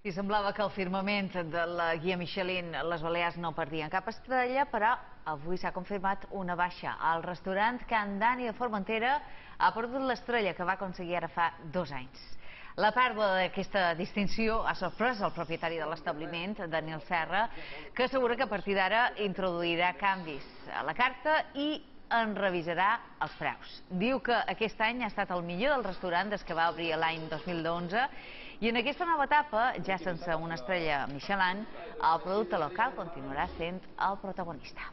I semblava que el firmament de la guia Michelin les Balears no perdien cap estrella, però avui s'ha confirmat una baixa. El restaurant Can Dani de Formentera ha perdut l'estrella que va aconseguir ara fa dos anys. La pèrdua d'aquesta distinció ha sorprès el propietari de l'establiment, Daniel Serra, que assegura que a partir d'ara introduirà canvis a la carta i en revisarà els preus. Diu que aquest any ha estat el millor del restaurant des que va obrir l'any 2011 i en aquesta nova etapa, ja sense una estrella Michelin, el producte local continuarà sent el protagonista.